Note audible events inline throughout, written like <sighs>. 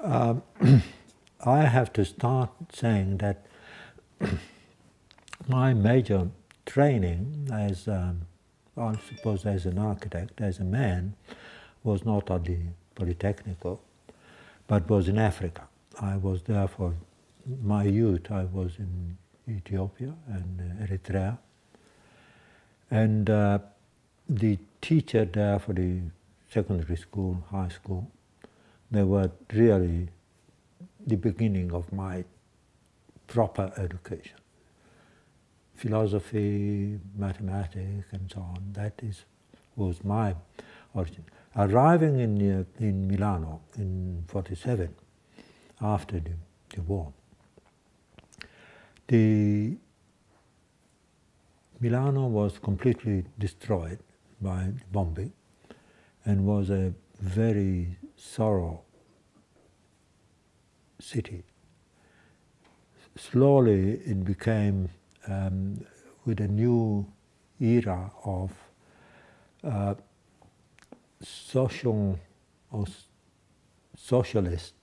Um, <clears throat> I have to start saying that <clears throat> my major training as, um, I suppose, as an architect, as a man, was not at the Polytechnical, but was in Africa. I was there for my youth. I was in Ethiopia and uh, Eritrea. And uh, the teacher there for the secondary school, high school, they were really the beginning of my proper education. Philosophy, mathematics, and so on. That is was my origin. Arriving in uh, in Milano in '47, after the, the war, the Milano was completely destroyed by bombing and was a very sorrow city. Slowly it became, um, with a new era of uh, social or socialist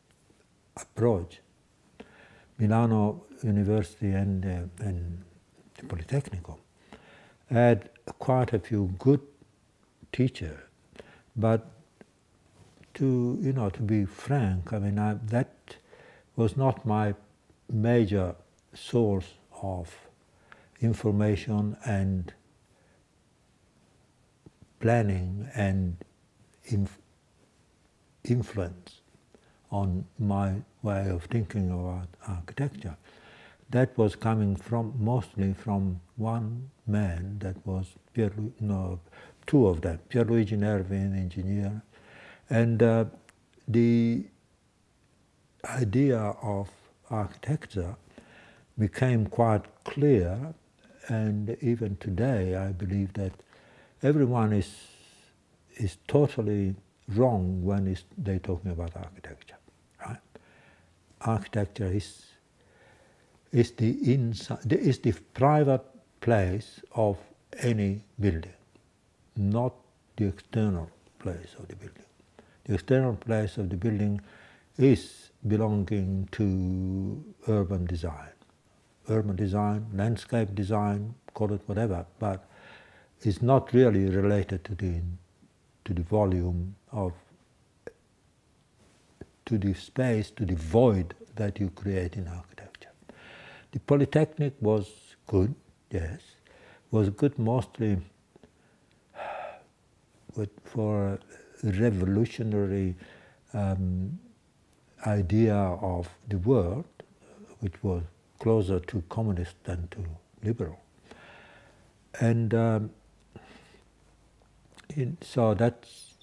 approach, Milano University and, uh, and the Polytechnico had quite a few good teachers, but to you know to be frank, I mean I, that was not my major source of information and planning and inf influence on my way of thinking about architecture. That was coming from mostly from one man that was Pier, no, two of them, Pierluigi Nervi, an engineer, and uh, the idea of architecture became quite clear, and even today I believe that everyone is is totally wrong when they're talking about architecture. Right? Architecture is is the inside is the private place of any building, not the external place of the building. The external place of the building is belonging to urban design. Urban design, landscape design, call it whatever, but it's not really related to the, to the volume of, to the space, to the void that you create in architecture. The Polytechnic was good, yes, was good mostly <sighs> but for revolutionary um, idea of the world, which was closer to communist than to liberal. And um, in, so that's,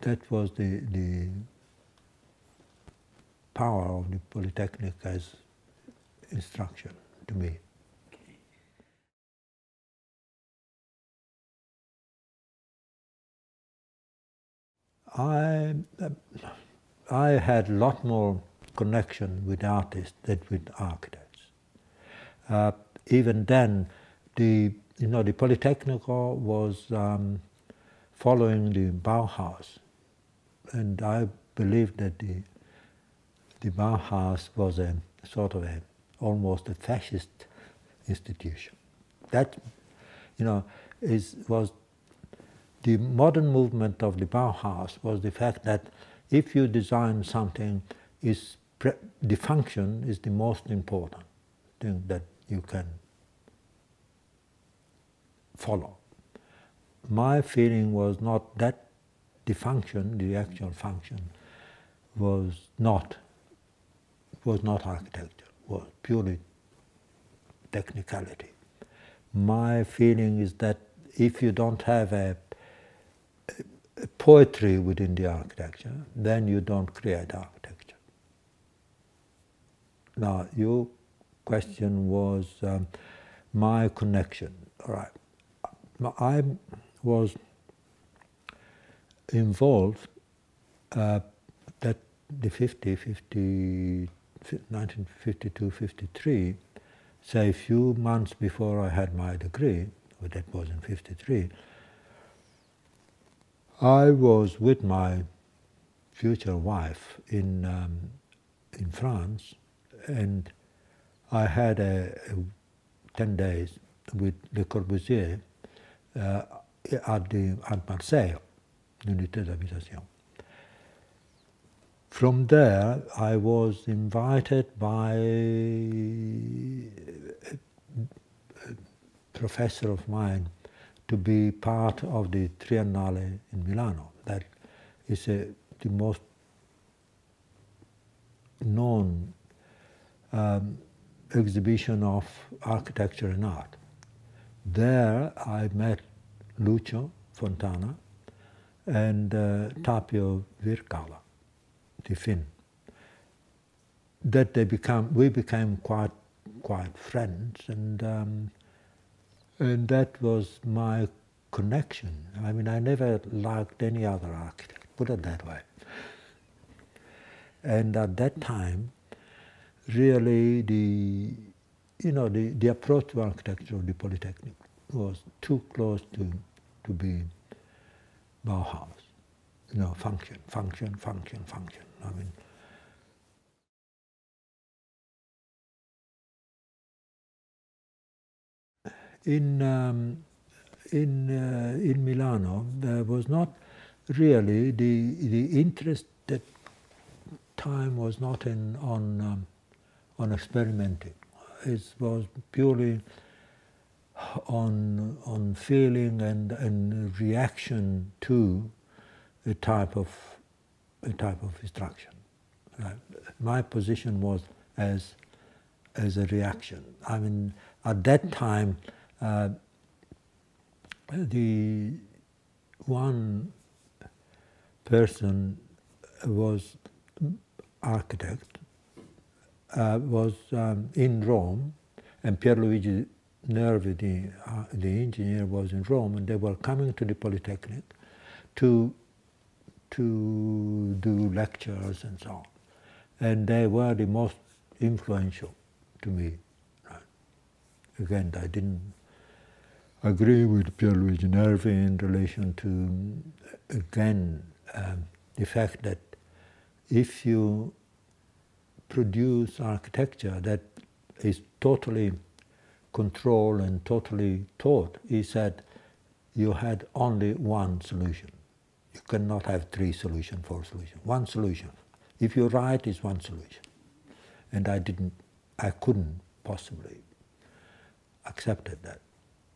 that was the, the power of the Polytechnic as instruction to me. I, I had a lot more connection with artists than with architects. Uh, even then, the you know the Polytechnico was um, following the Bauhaus, and I believe that the the Bauhaus was a sort of a almost a fascist institution. That you know is was the modern movement of the Bauhaus was the fact that if you design something, is the function is the most important thing that you can follow. My feeling was not that the function, the actual function, was not was not architecture, was purely technicality. My feeling is that if you don't have a poetry within the architecture, then you don't create architecture. Now, your question was um, my connection. All right. I was involved uh, that the 50, 50, 1952, 53, say a few months before I had my degree, that was in 53, I was with my future wife in um, in France, and I had a, a ten days with Le Corbusier uh, at the at Marseille, unité d'habitation. From there, I was invited by a professor of mine to be part of the Triennale in Milano. That is a, the most known um, exhibition of architecture and art. There I met Lucio Fontana and uh, Tapio Wirkkala, the Finn. That they become, we became quite, quite friends, and um, and that was my connection. I mean, I never liked any other architect, put it that way. And at that time, really the, you know, the, the approach to architecture of the Polytechnic was too close to, to be Bauhaus. You know, function, function, function, function. I mean, in um, in uh, in Milano there was not really the the interest that time was not in on um, on experimenting. It was purely on on feeling and and reaction to a type of a type of instruction. Right? My position was as as a reaction. I mean, at that time, uh, the one person was architect uh, was um, in Rome, and Pierluigi Nervi, the, uh, the engineer, was in Rome, and they were coming to the Polytechnic to to do lectures and so on. And they were the most influential to me. Again, I didn't agree with Pierluigi Nervi in relation to, again, um, the fact that if you produce architecture that is totally controlled and totally taught, he said you had only one solution. You cannot have three solutions, four solutions. One solution. If you write, is one solution. And I didn't, I couldn't possibly accept that.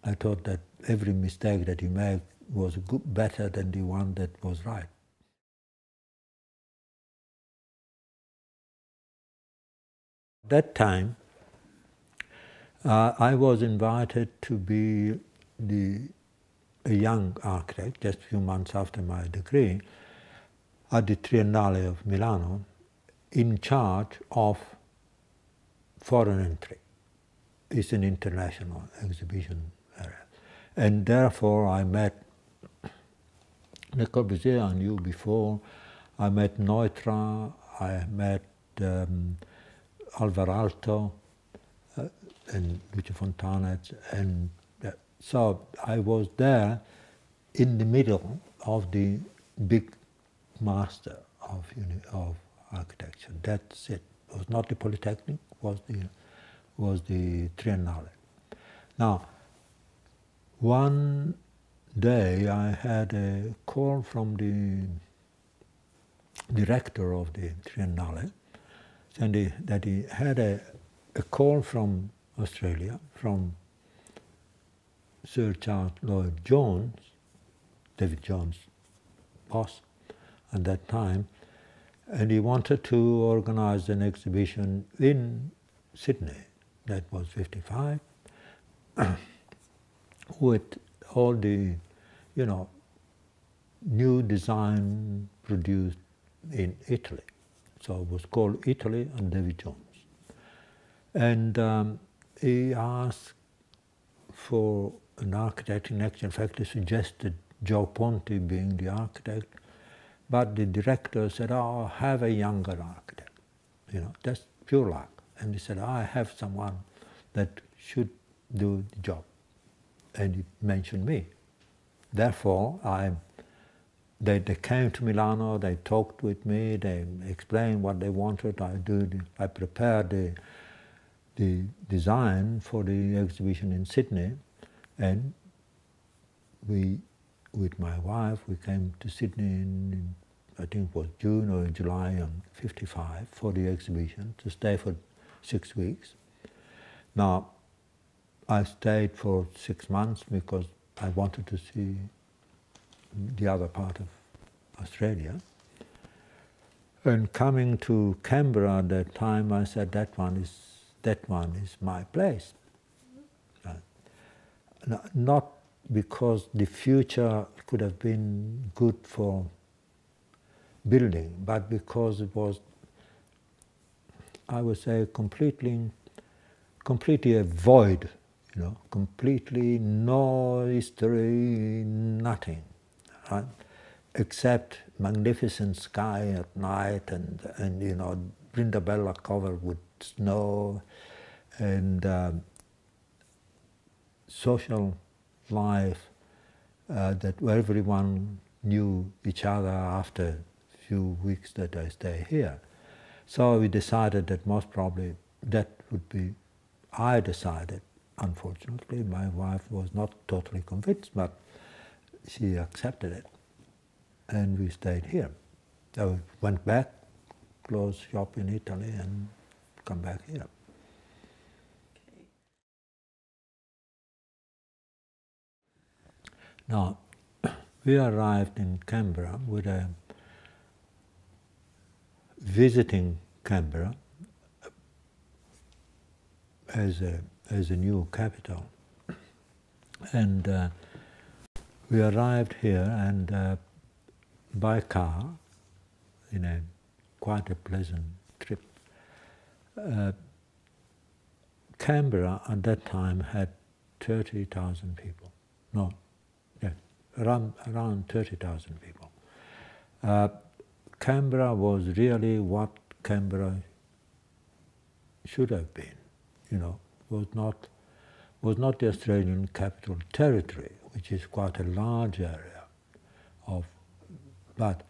I thought that every mistake that you make was good, better than the one that was right. That time, uh, I was invited to be the, a young architect, just a few months after my degree, at the Triennale of Milano, in charge of foreign entry. It's an international exhibition. And therefore I met Le Corbusier I knew before, I met Neutra, I met um, Alvar Aalto uh, and Lucio and uh, so I was there in the middle of the big master of, of architecture. That's it. It was not the Polytechnic, was the was the Triennale. Now, one day I had a call from the director of the Triennale saying that he had a, a call from Australia, from Sir Charles Lloyd Jones, David Jones' boss at that time, and he wanted to organize an exhibition in Sydney. That was 55, <clears throat> with all the, you know, new design produced in Italy. So it was called Italy and David Jones. And um, he asked for an architect in action. In fact, he suggested Gio Ponti being the architect, but the director said, oh, have a younger architect. You know, that's pure luck and he said, I have someone that should do the job. And he mentioned me. Therefore, I they, they came to Milano, they talked with me, they explained what they wanted. I do, I prepared the, the design for the exhibition in Sydney, and we, with my wife, we came to Sydney in, I think it was June or July of 55 for the exhibition to stay for six weeks. Now, I stayed for six months because I wanted to see the other part of Australia. And coming to Canberra at that time, I said, that one is, that one is my place. Not because the future could have been good for building, but because it was, I would say, completely, completely a void, completely no history, nothing right? except magnificent sky at night and, and you know, Brindabella covered with snow and um, social life uh, that everyone knew each other after a few weeks that I stay here. So we decided that most probably that would be, I decided, unfortunately, my wife was not totally convinced, but she accepted it. And we stayed here. So we went back, closed shop in Italy, and come back here. Now, <coughs> we arrived in Canberra with a visiting Canberra as a, as a new capital. And uh, we arrived here and uh, by car in a quite a pleasant trip. Uh, Canberra at that time had 30,000 people. No, yeah, around, around 30,000 people. Uh, Canberra was really what Canberra should have been, you know, was not, was not the Australian capital territory which is quite a large area of, but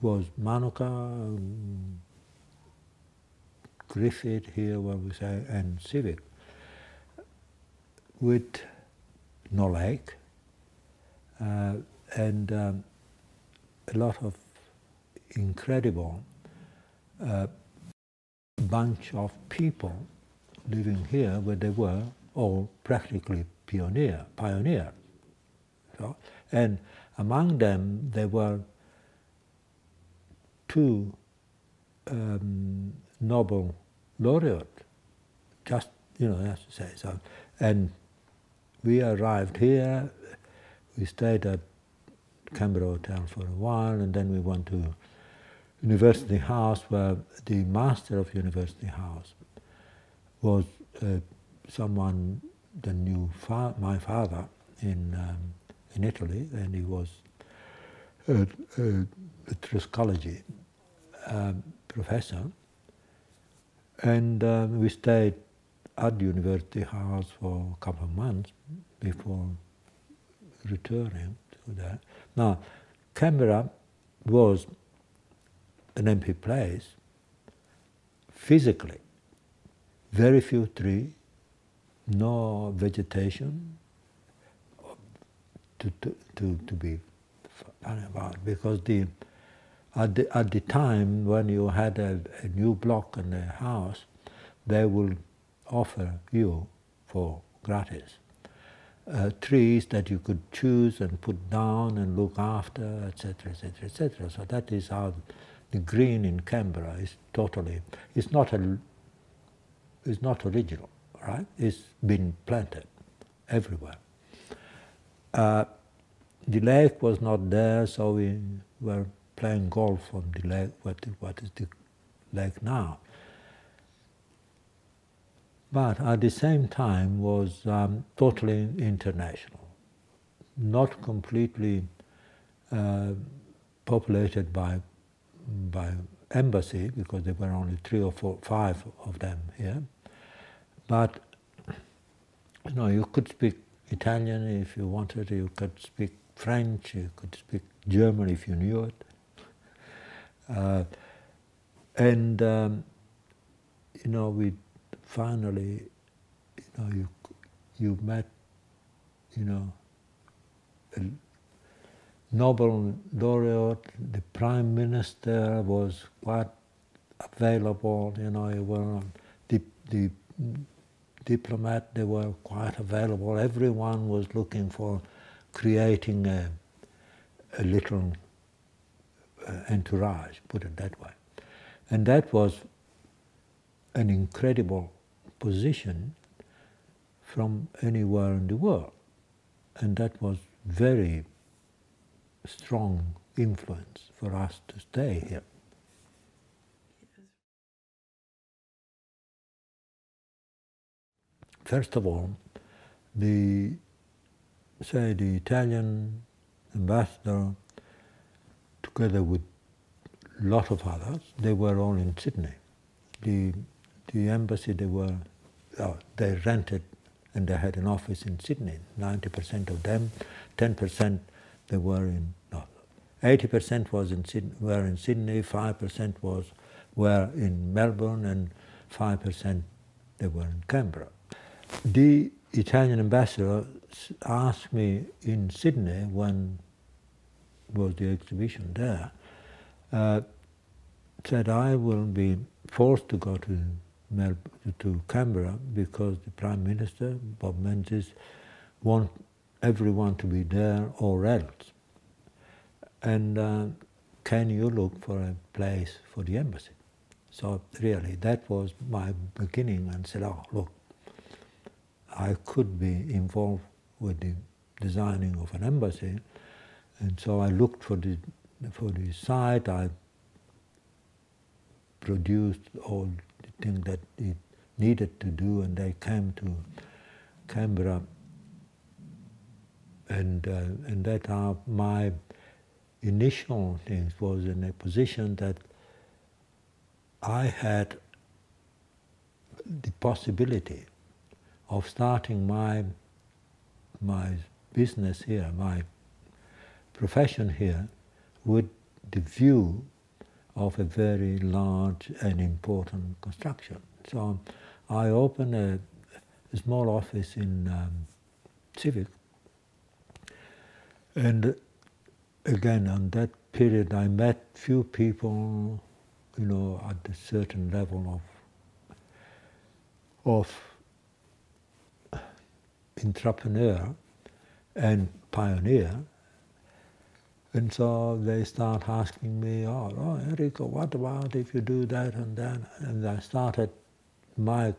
was Manuka, Griffith here, what we say, and Civic, with no lake, uh, and um, a lot of incredible uh, bunch of people living here where they were all practically pioneer, pioneer. So, and among them, there were two um, Nobel laureate, just, you know, as to say so. And we arrived here, we stayed at Canberra Hotel for a while, and then we went to University House, where the master of University House was uh, someone the new fa my father in um, in Italy, and he was a, a, a triskology um, professor. And um, we stayed at the university house for a couple of months before returning to that. Now, Canberra was an empty place physically. Very few trees, no vegetation to, to, to, to be about because the at, the at the time when you had a, a new block in the house, they will offer you for gratis uh, trees that you could choose and put down and look after, etc., etc., etc. So that is how the green in Canberra is totally. It's not a. It's not original right? It's been planted everywhere. Uh, the lake was not there, so we were playing golf on the lake, what, what is the lake now. But at the same time was um, totally international, not completely uh, populated by, by embassy, because there were only three or four, five of them here, but you know, you could speak Italian if you wanted. You could speak French, you could speak German if you knew it. Uh, and, um, you know, we finally, you know, you, you met, you know, a Nobel laureate, the prime minister was quite available, you know, were the, the diplomat, they were quite available. Everyone was looking for creating a, a little uh, entourage, put it that way. And that was an incredible position from anywhere in the world. And that was very strong influence for us to stay here. First of all, the say the Italian ambassador, together with a lot of others, they were all in Sydney. The the embassy they were oh, they rented and they had an office in Sydney. Ninety percent of them, ten percent they were in no, eighty percent was in Sydney, were in Sydney, five percent was were in Melbourne, and five percent they were in Canberra. The Italian ambassador asked me in Sydney when was the exhibition there, uh, said I will be forced to go to Melbourne, to Canberra because the Prime Minister, Bob Menzies, want everyone to be there or else. And uh, can you look for a place for the embassy? So really, that was my beginning and said, oh, look, I could be involved with the designing of an embassy. And so I looked for the, for the site, I produced all the things that it needed to do, and I came to Canberra. And, uh, and that are my initial things was in a position that I had the possibility of starting my my business here, my profession here, with the view of a very large and important construction. So I opened a, a small office in um, Civic, and again on that period I met few people, you know, at a certain level of of entrepreneur and pioneer. And so they start asking me, oh, oh, Enrico, what about if you do that and that? And I started my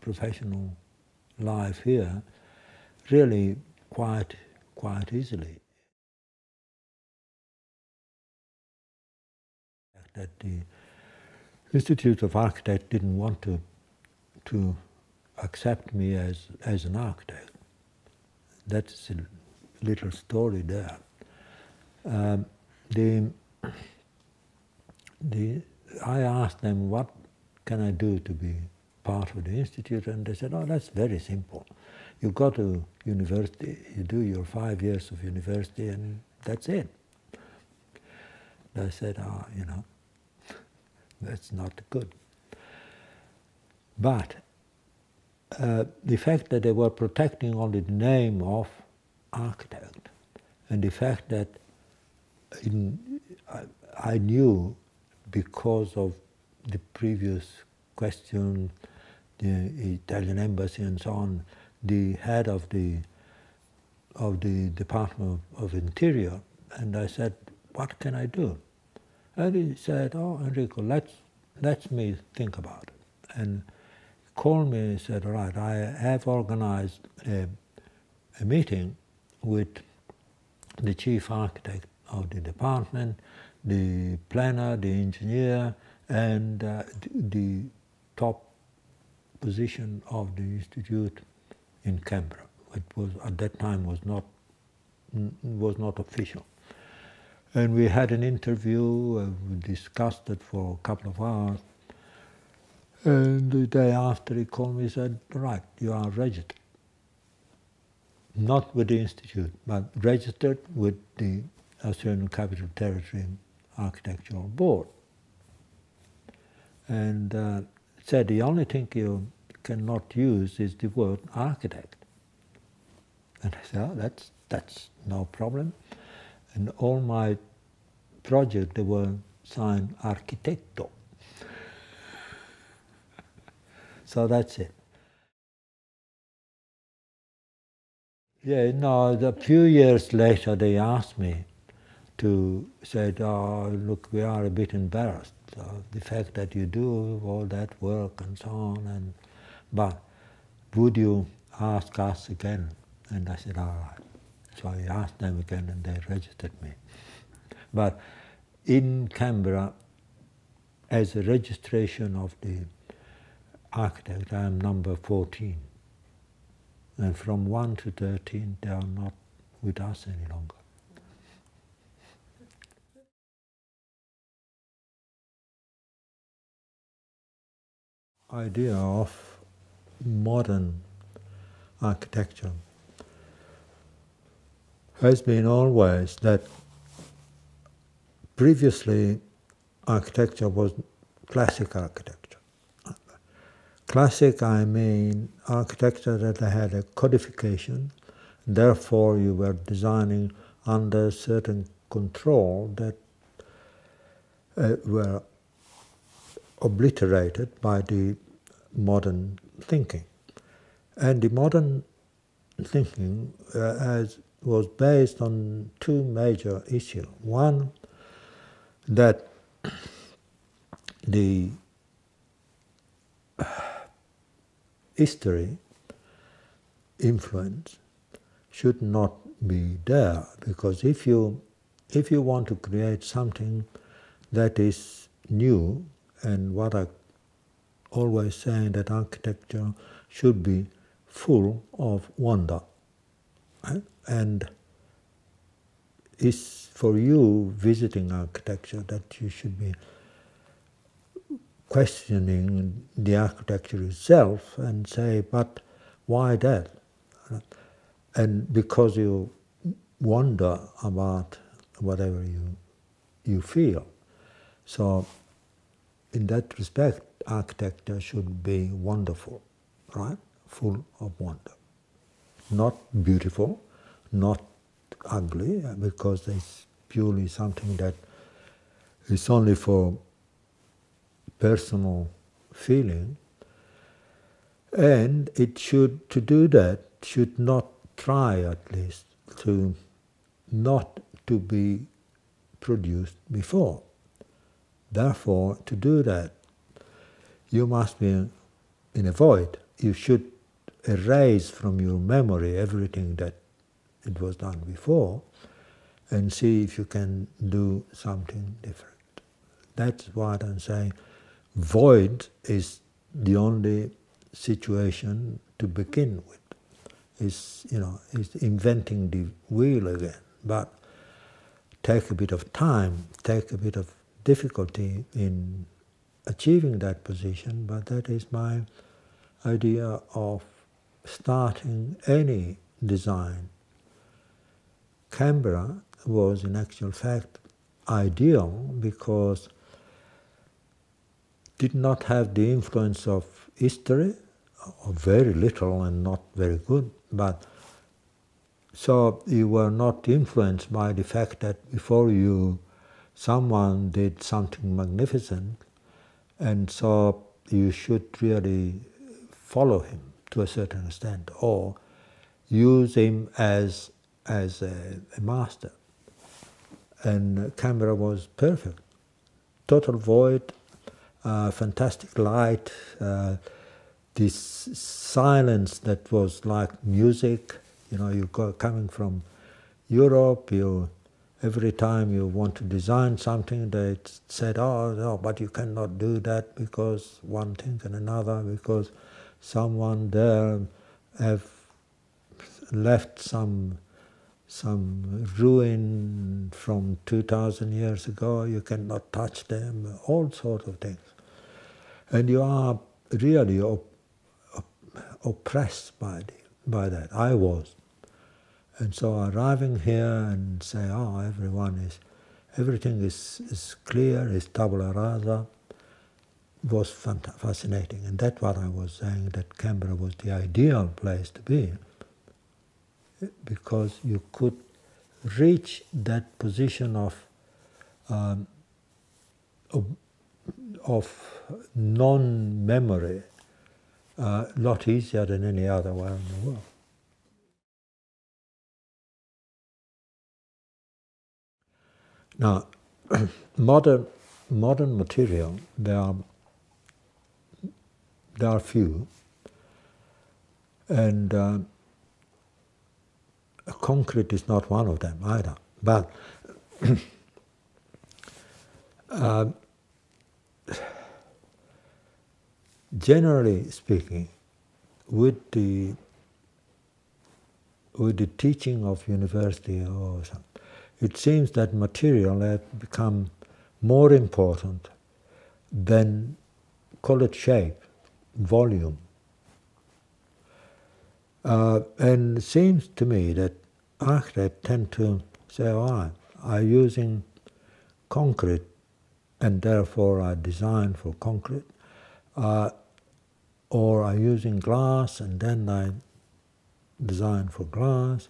professional life here really quite, quite easily. That the Institute of Architects didn't want to, to accept me as, as an architect. That's a little story there. Um, the, the, I asked them, what can I do to be part of the institute? And they said, oh, that's very simple. You go to university, you do your five years of university, and that's it. I said, oh, you know, that's not good. But uh, the fact that they were protecting only the name of architect and the fact that in, I, I, knew because of the previous question, the Italian embassy and so on, the head of the of the Department of Interior, and I said, "What can I do?" And he said, "Oh, Enrico, let's let me think about it." And he called me and said, right, I have organized a, a meeting with the chief architect of the department, the planner, the engineer, and uh, the, top position of the institute in Canberra. It was at that time was not was not official. And we had an interview. Uh, we discussed it for a couple of hours. And the day after he called me and said, right, you are registered. not with the institute, but registered with the Australian Capital Territory Architectural Board. And uh, said the only thing you cannot use is the word architect. And I said, oh, that's, that's no problem. And all my projects, they were signed architecto. <laughs> so that's it. Yeah, no, a few years later they asked me to say, oh, look, we are a bit embarrassed. So the fact that you do all that work and so on, and but would you ask us again? And I said, all right. So I asked them again and they registered me. But in Canberra, as a registration of the architect, I am number 14. And from 1 to 13, they are not with us any longer. Idea of modern architecture has been always that previously architecture was classic architecture. Classic, I mean architecture that had a codification, therefore you were designing under certain control that uh, were obliterated by the modern thinking. And the modern thinking uh, as was based on two major issues. One, that the history influence should not be there because if you if you want to create something that is new and what I always saying that architecture should be full of wonder and it's for you visiting architecture that you should be questioning the architecture itself and say, but why that? And because you wonder about whatever you, you feel. So in that respect, architecture should be wonderful, right? Full of wonder. Not beautiful, not ugly, because it's purely something that is only for personal feeling. And it should, to do that, should not try at least to not to be produced before. Therefore, to do that, you must be in a void. You should erase from your memory everything that it was done before and see if you can do something different. That's what I'm saying void is the only situation to begin with. Is you know, is inventing the wheel again. But take a bit of time, take a bit of difficulty in achieving that position, but that is my idea of starting any design. Canberra was in actual fact ideal because did not have the influence of history, or very little and not very good, but so you were not influenced by the fact that before you someone did something magnificent, and so you should really follow him to a certain extent, or use him as as a, a master. And Canberra was perfect, total void uh, fantastic light, uh, this silence that was like music. You know, you go coming from Europe, you every time you want to design something, they said, "Oh, no, but you cannot do that because one thing and another, because someone there have left some." some ruin from 2000 years ago, you cannot touch them, all sorts of things and you are really op op oppressed by, the, by that. I was. And so arriving here and say, oh, everyone is, everything is, is clear, is tabula rasa, was fascinating. And that's what I was saying, that Canberra was the ideal place to be, because you could reach that position of, um, of, non-memory a uh, lot easier than any other way in the world. Now, <clears throat> modern modern material there are there are few, and uh, concrete is not one of them either. But <clears throat> uh, generally speaking, with the with the teaching of university or something, it seems that material has become more important than call it shape, volume. Uh, and it seems to me that architects tend to say, oh, I'm using concrete and therefore I design for concrete. Uh, or I'm using glass and then I design for glass.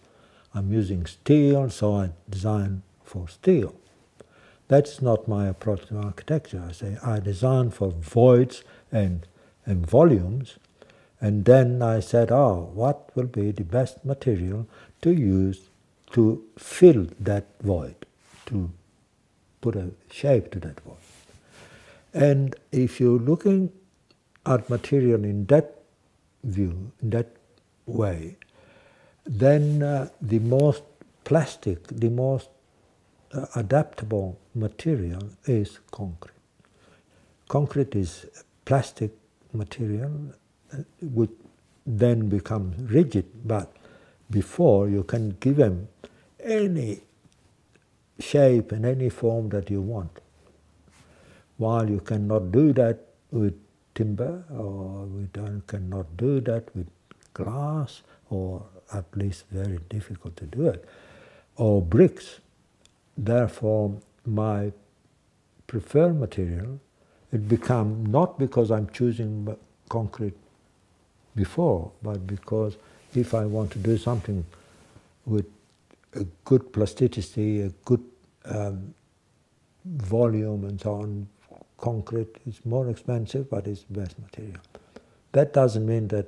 I'm using steel, so I design for steel. That's not my approach to architecture. I say I design for voids and, and volumes, and then I said, oh, what will be the best material to use to fill that void, to put a shape to that void. And if you're looking at material in that view, in that way, then uh, the most plastic, the most uh, adaptable material is concrete. Concrete is plastic material uh, which then becomes rigid, but before you can give them any shape and any form that you want. While you cannot do that with timber, or we cannot do that with glass, or at least very difficult to do it, or bricks. Therefore, my preferred material, it become not because I'm choosing concrete before, but because if I want to do something with a good plasticity, a good um, volume and so on, concrete is more expensive, but it's best material. That doesn't mean that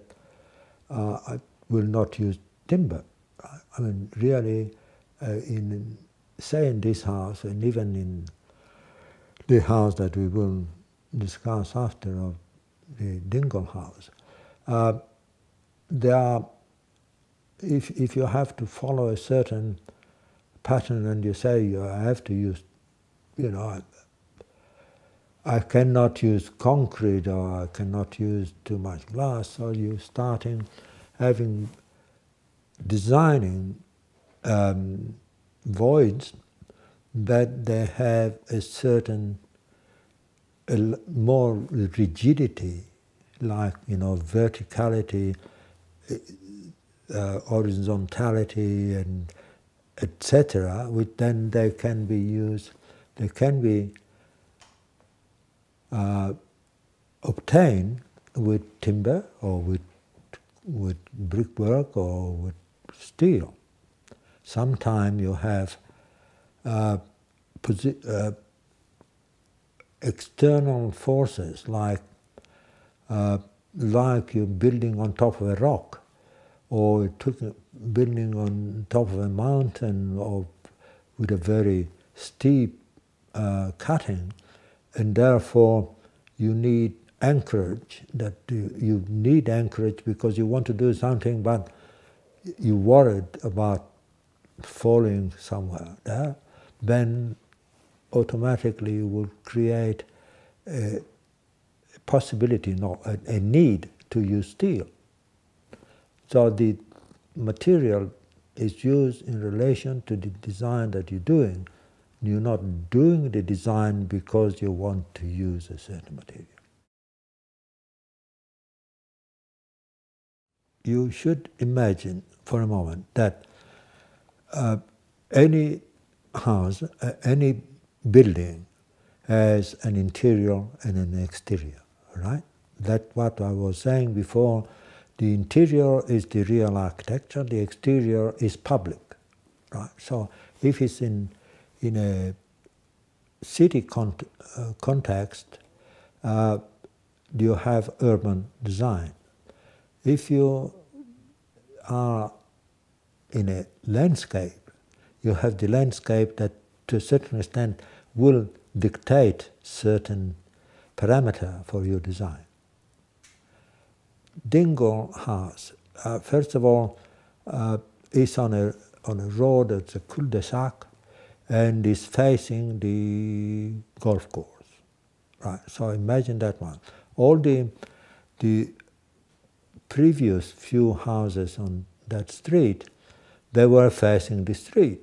uh, I will not use timber. I mean, really, uh, in say in this house, and even in the house that we will discuss after, of the Dingle house, uh, there are, if, if you have to follow a certain pattern and you say you have to use, you know, I cannot use concrete or I cannot use too much glass, so you starting having designing um, voids that they have a certain a more rigidity, like you know verticality, uh, horizontality, and etc. Which then they can be used. They can be uh, obtained with timber or with with brickwork or with steel. Sometimes you have uh, uh, external forces like uh, like you're building on top of a rock or building on top of a mountain or with a very steep uh, cutting and therefore you need anchorage that you, you need anchorage because you want to do something but you're worried about falling somewhere there, then automatically you will create a possibility, not a, a need to use steel. So the material is used in relation to the design that you're doing. You're not doing the design because you want to use a certain material. You should imagine for a moment that uh, any house, uh, any building has an interior and an exterior, right? That what I was saying before. The interior is the real architecture. The exterior is public, right? So if it's in in a city cont uh, context, uh, you have urban design. If you are in a landscape, you have the landscape that to a certain extent will dictate certain parameter for your design. Dingle House, uh, first of all, uh, is on a, on a road, it's a cul-de-sac, and is facing the golf course. Right, so imagine that one. All the, the previous few houses on that street, they were facing the street.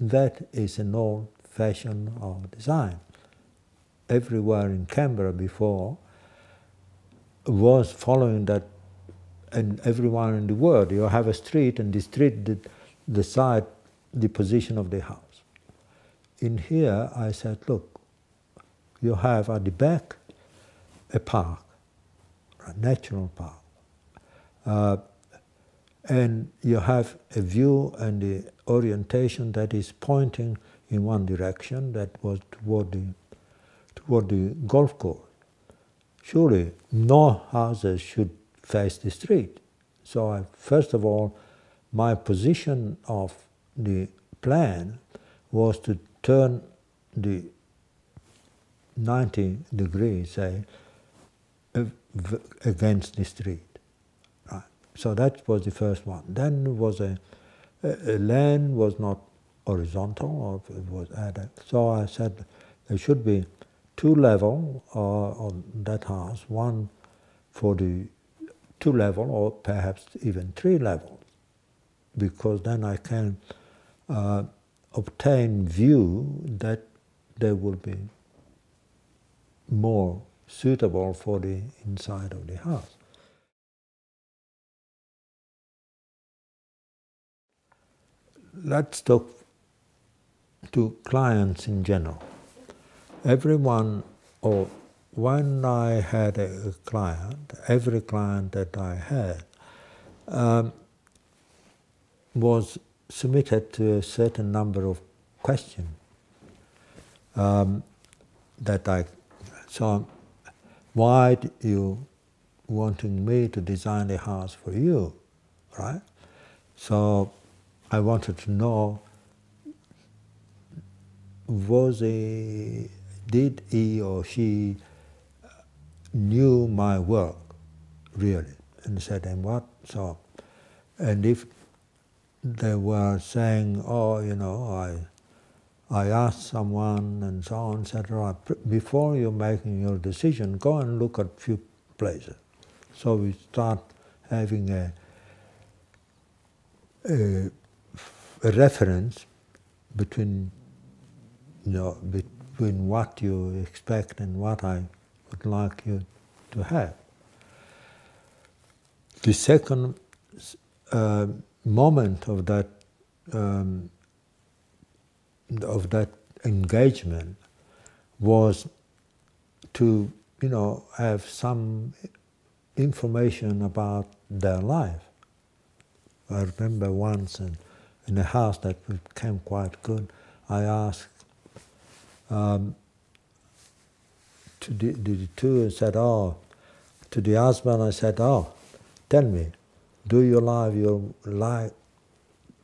That is an old fashion of design. Everywhere in Canberra before was following that, and everywhere in the world. You have a street, and the street decide the position of the house. In here, I said, look, you have at the back a park, natural park. Uh, and you have a view and the orientation that is pointing in one direction, that was toward the, toward the golf course. Surely no houses should face the street. So I, first of all, my position of the plan was to turn the 90 degrees, say, against the street. Right. So that was the first one. Then was a, a, a land was not horizontal, or it was added. So I said there should be two level uh, on that house, one for the two level or perhaps even three levels, because then I can uh, obtain view that there will be more suitable for the inside of the house. Let's talk to clients in general. Everyone, or when I had a client, every client that I had um, was submitted to a certain number of questions um, that I so why you wanting me to design a house for you, right? So I wanted to know was he, did he or she knew my work really and said and what so and if they were saying, oh, you know, I, I asked someone and so on, etc. Before you're making your decision, go and look at a few places. So we start having a, a, a reference between, you know, between what you expect and what I would like you to have. The second uh, moment of that um, of that engagement was to you know have some information about their life. I remember once in, in a house that became quite good, I asked um, to the, the two and said, oh, to the husband I said, oh, tell me, do you love your life,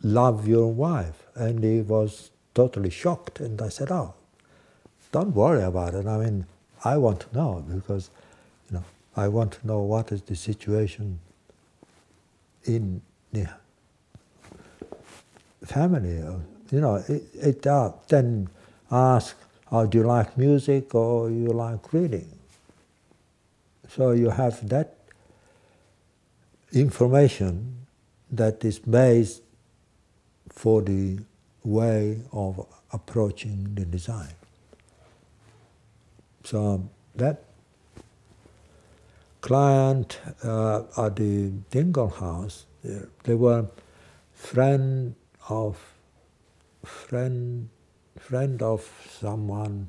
love your wife? And he was totally shocked. And I said, oh, don't worry about it. I mean, I want to know because, you know, I want to know what is the situation in the family. You know, it, it uh, then ask, oh, do you like music or you like reading? So you have that information that is based for the way of approaching the design. So that client uh, at the Dingle House, they were friend of friend friend of someone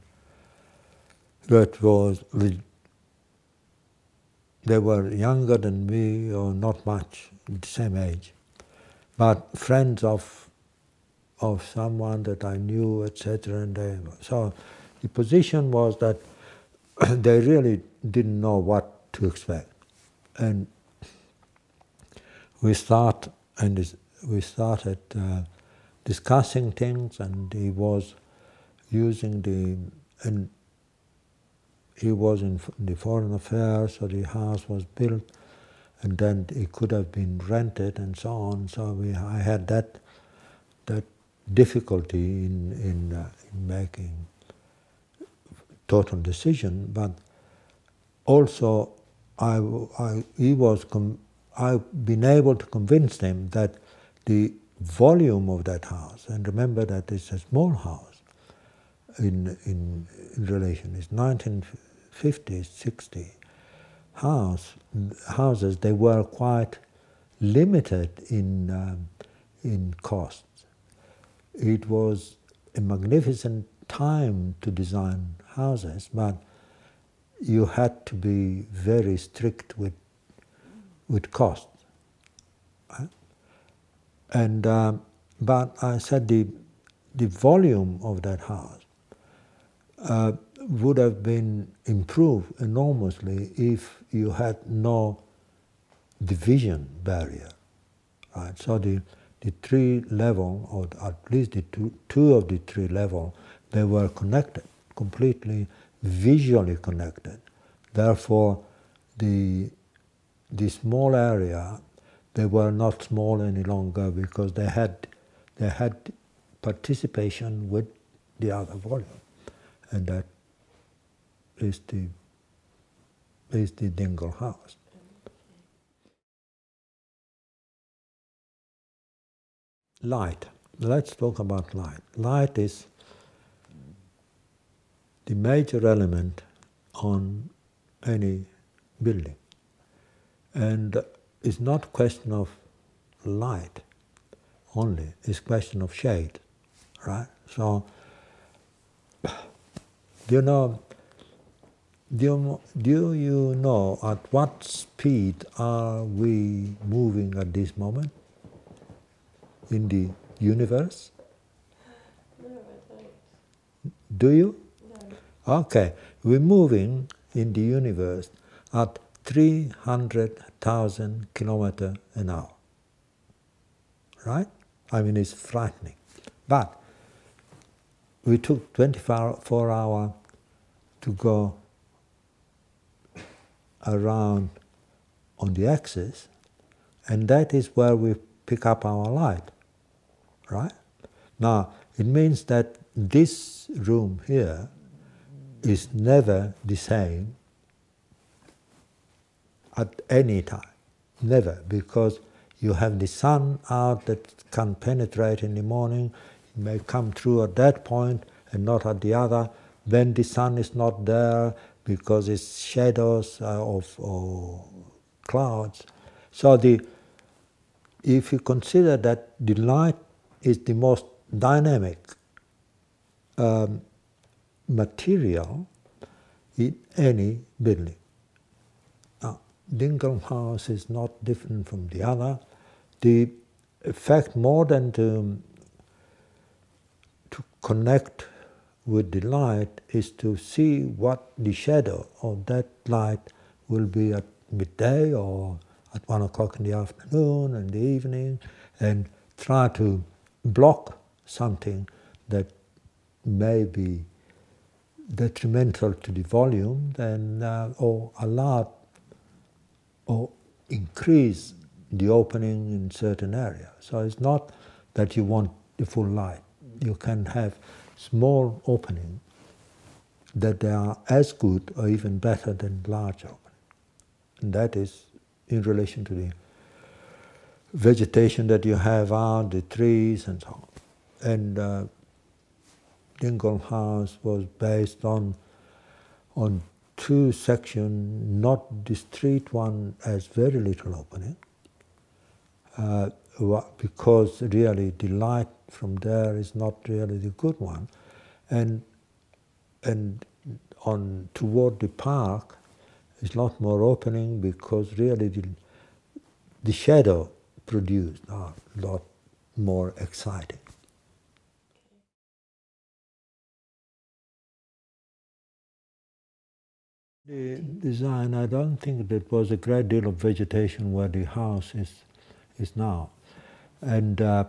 that was they were younger than me or not much, the same age, but friends of of someone that I knew, etc. And so the position was that <clears throat> they really didn't know what to expect, and we start and we started uh, discussing things, and he was using the and he was in the foreign affairs, so the house was built, and then it could have been rented and so on. So we, I had that that difficulty in in, uh, in making total decision, but also I, I he was I've been able to convince them that the volume of that house, and remember that it's a small house in in, in relation, it's 1950s, 60 house houses. They were quite limited in um, in costs. It was a magnificent time to design houses, but you had to be very strict with with costs. And um, but I said the the volume of that house uh, would have been improved enormously if you had no division barrier. Right? So the the three level, or at least the two, two of the three level, they were connected, completely visually connected. Therefore, the the small area, they were not small any longer because they had they had participation with the other volume, and that is the is the Dingle house. Light. Let's talk about light. Light is the major element on any building. And it's not question of light only, it's question of shade, right? So, <clears throat> do you know, do you, do you know at what speed are we moving at this moment in the universe? No, I don't. Do you? No. Okay, we're moving in the universe at 300,000 kilometer an hour. Right? I mean, it's frightening. But we took 24 hours to go around on the axis, and that is where we pick up our light. Right? Now, it means that this room here is never the same at any time. Never, because you have the sun out that can penetrate in the morning, it may come through at that point and not at the other. When the sun is not there because it's shadows uh, of or clouds. So the if you consider that the light is the most dynamic um, material in any building. Dingle House is not different from the other. The fact more than to, to connect with the light is to see what the shadow of that light will be at midday or at one o'clock in the afternoon and the evening and try to block something that may be detrimental to the volume then uh, or allow or increase the opening in certain areas. So it's not that you want the full light. You can have small opening that they are as good or even better than large opening. And that is in relation to the vegetation that you have out, the trees and so on. And uh, Dingle House was based on on two sections, not the street one has very little opening. Uh, because really the light from there is not really the good one, and and on toward the park is a lot more opening because really the, the shadow produced are a lot more exciting. The design, I don't think there was a great deal of vegetation where the house is, is now. And, uh,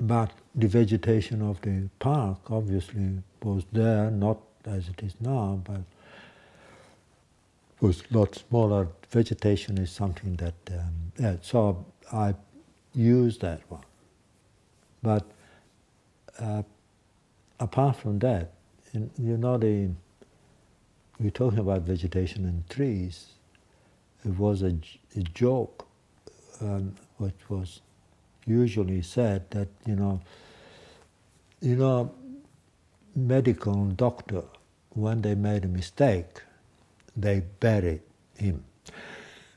but the vegetation of the park obviously was there, not as it is now, but was a lot smaller. Vegetation is something that, um, yeah, so I used that one. But uh, apart from that, you know, the we're talking about vegetation and trees, it was a, a joke um, which was usually said that, you know, you know, medical doctor, when they made a mistake, they buried him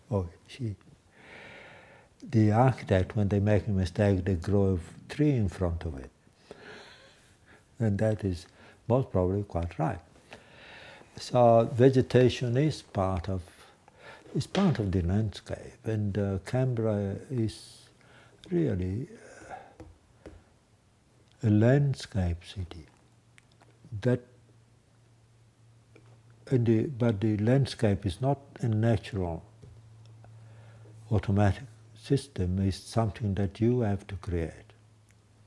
or she. The architect, when they make a mistake, they grow a tree in front of it. And that is most probably quite right. So vegetation is part of is part of the landscape, and uh, Canberra is really uh, a landscape city. That the, but the landscape is not a natural, automatic system. It's something that you have to create.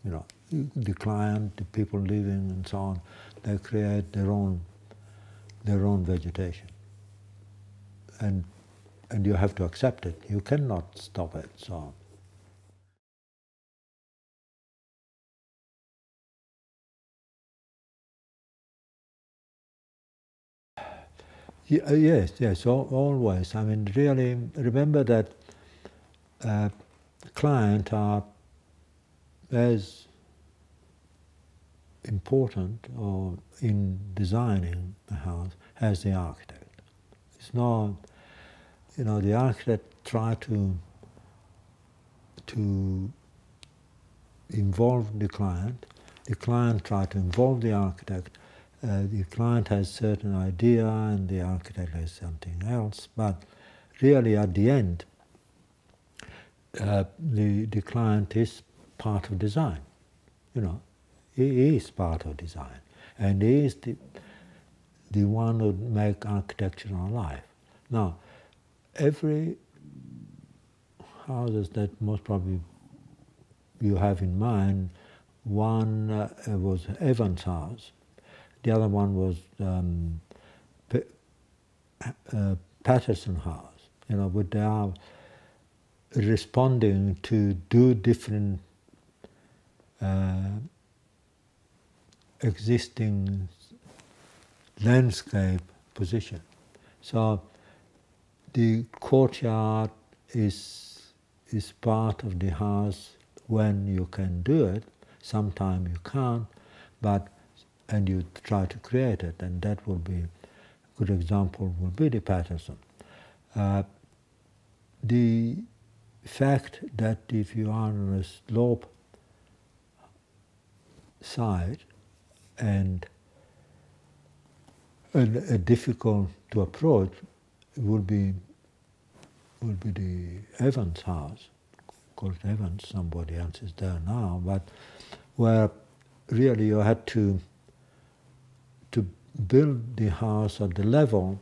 You know, the client, the people living, and so on, they create their own their own vegetation. And, and you have to accept it. You cannot stop it. So. Uh, yes, yes, always. I mean, really, remember that uh, client are as important or in designing the house as the architect. It's not, you know, the architect try to to involve the client. The client try to involve the architect. Uh, the client has certain idea and the architect has something else. But really, at the end, uh, the the client is part of design. You know, he is part of design, and he is the, the one who make architecture alive. Now, every houses that most probably you have in mind, one uh, was Evans House, the other one was um, uh, Patterson House. You know, they are responding to do different uh, existing landscape position. So the courtyard is, is part of the house when you can do it. Sometimes you can't, but and you try to create it, and that will be a good example will be the Patterson. Uh, the fact that if you are on a slope side, and a, a difficult to approach would be would be the Evans house. Of course, Evans, somebody else is there now, but where really you had to build the house at the level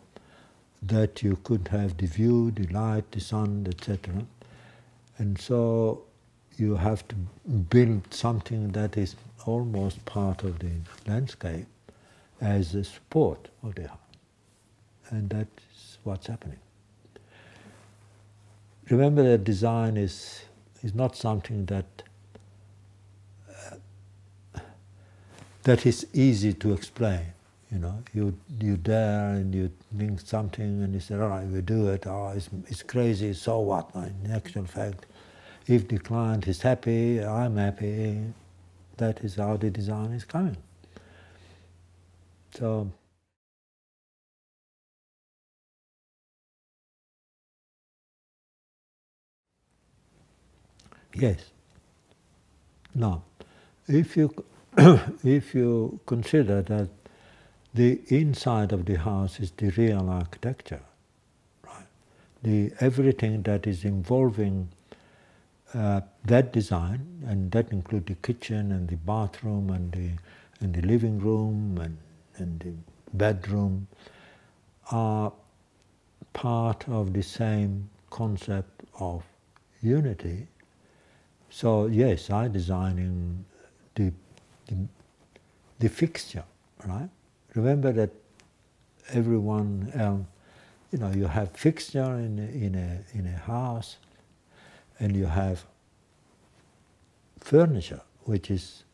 that you could have the view, the light, the sun, etc. And so you have to build something that is almost part of the landscape as a support of the house. And that's what's happening. Remember that design is, is not something that uh, that is easy to explain. You know, you you dare and you think something and you say, all right, we do it. Oh, it's, it's crazy. So what? In actual fact, if the client is happy, I'm happy that is how the design is coming. So Yes. Now, if you <coughs> if you consider that the inside of the house is the real architecture, right? The everything that is involving uh, that design, and that includes the kitchen and the bathroom and the and the living room and, and the bedroom, are part of the same concept of unity. So yes, I designing the, the, the fixture, right? Remember that everyone else, you know, you have fixture in a, in a in a house, and you have furniture which is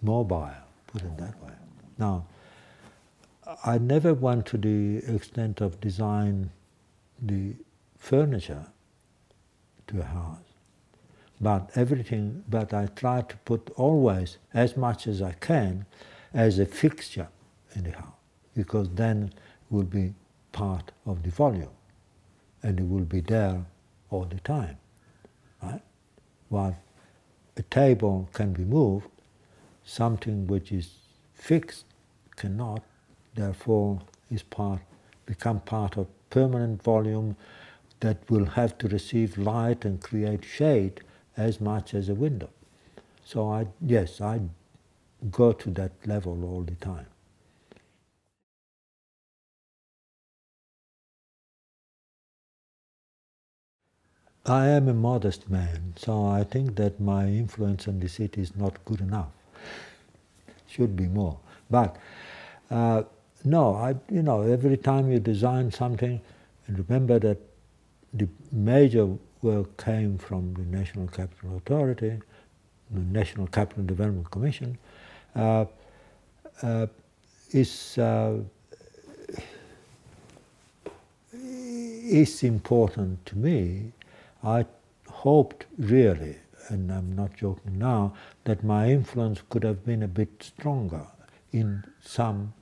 mobile, put it that way. Now, I never went to the extent of design the furniture to a house. But everything, but I try to put always as much as I can as a fixture house, because then it will be part of the volume and it will be there all the time. Right? While a table can be moved, something which is fixed cannot, therefore is part become part of permanent volume that will have to receive light and create shade as much as a window. So I, yes, I go to that level all the time. I am a modest man, so I think that my influence on the city is not good enough. Should be more. But uh, no, I, you know, every time you design something, remember that the major work came from the National Capital Authority, the National Capital Development Commission, uh, uh, is uh, is important to me. I hoped really, and I'm not joking now, that my influence could have been a bit stronger in some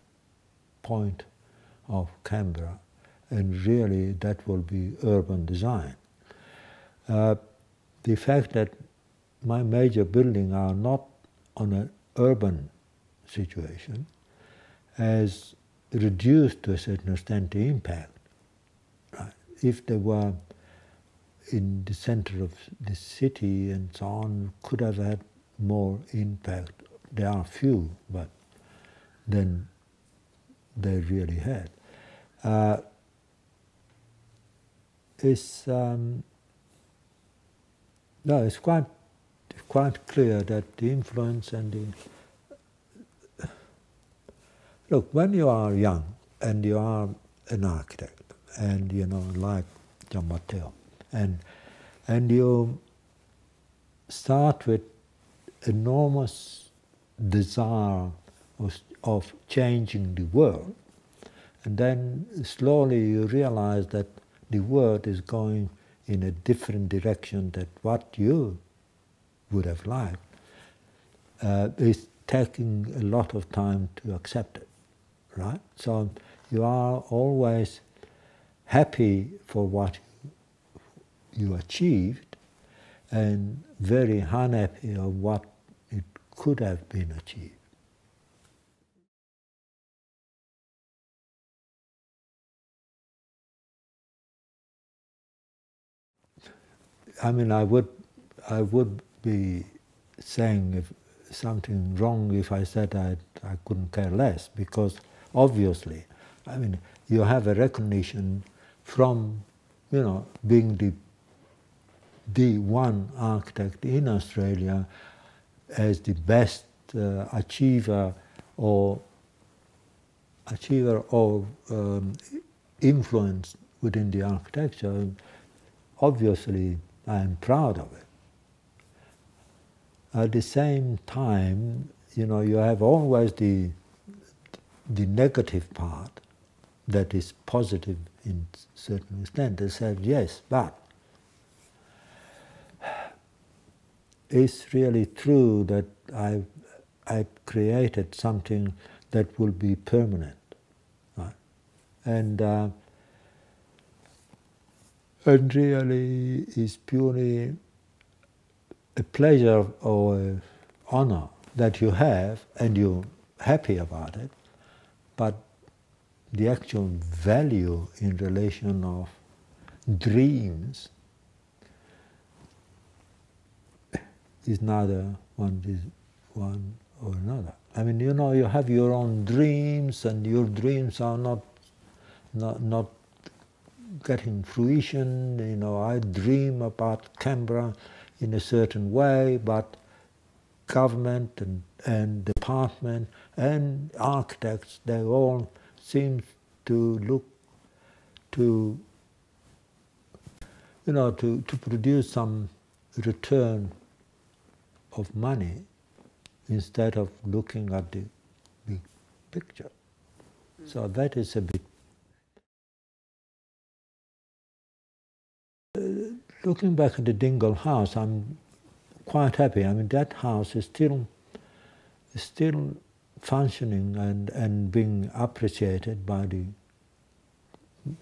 point of Canberra, and really that will be urban design. Uh, the fact that my major buildings are not on an urban situation has reduced to a certain extent the impact. Right? If they were in the center of the city and so on, could have had more impact. There are few, but then they really had. Uh, it's um, no, it's quite quite clear that the influence and the look when you are young and you are an architect and you know like John Matteo and and you start with enormous desire of, of changing the world. And then slowly you realize that the world is going in a different direction than what you would have liked. Uh, it's taking a lot of time to accept it, right? So you are always happy for what you achieved and very unhappy of what it could have been achieved. I mean, I would, I would be saying if something wrong if I said I, I couldn't care less, because obviously, I mean, you have a recognition from, you know, being the the one architect in Australia as the best uh, achiever or achiever of um, influence within the architecture. Obviously, I am proud of it. At the same time, you know, you have always the, the negative part that is positive in certain extent. They said, yes, but it's really true that I I created something that will be permanent, right? and uh, and really is purely a pleasure or honor that you have and you're happy about it, but the actual value in relation of dreams is neither one is one or another. I mean, you know, you have your own dreams, and your dreams are not not not getting fruition. You know, I dream about Canberra in a certain way, but government and, and department and architects, they all seem to look to, you know, to, to produce some return of money instead of looking at the big picture. So that is a bit looking back at the Dingle house, I'm quite happy. I mean, that house is still, is still functioning and, and being appreciated by the,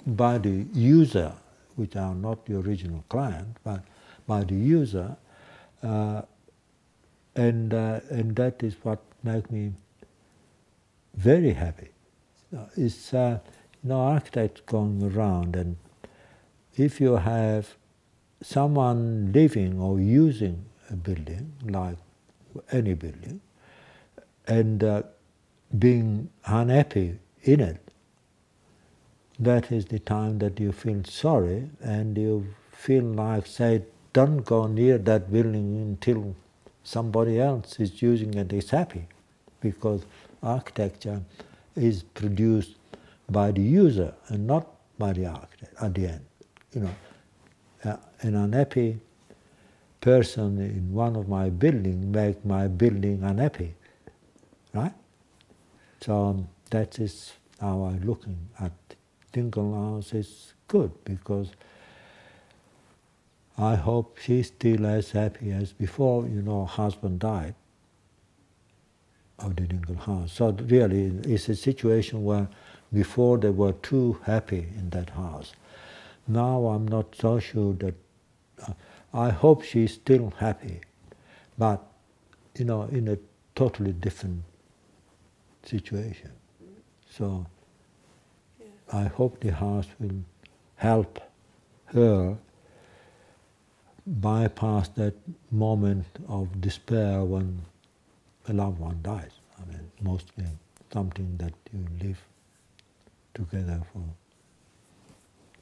by the user, which are not the original client, but by the user. Uh, and, uh, and that is what makes me very happy. It's, uh, you know, architects going around and if you have someone living or using a building, like any building, and uh, being unhappy in it, that is the time that you feel sorry and you feel like, say, don't go near that building until somebody else is using it is happy, because architecture is produced by the user and not by the architect at the end. You know, uh, an unhappy person in one of my building make my building unhappy, right? So um, that is how I'm looking at Dingle House is good because I hope she's still as happy as before, you know, husband died of the Dingle House. So really it's a situation where before they were too happy in that house. Now I'm not so sure that, uh, I hope she's still happy, but, you know, in a totally different situation. So I hope the house will help her bypass that moment of despair when a loved one dies. I mean, mostly something that you live together for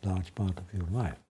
large part of your life.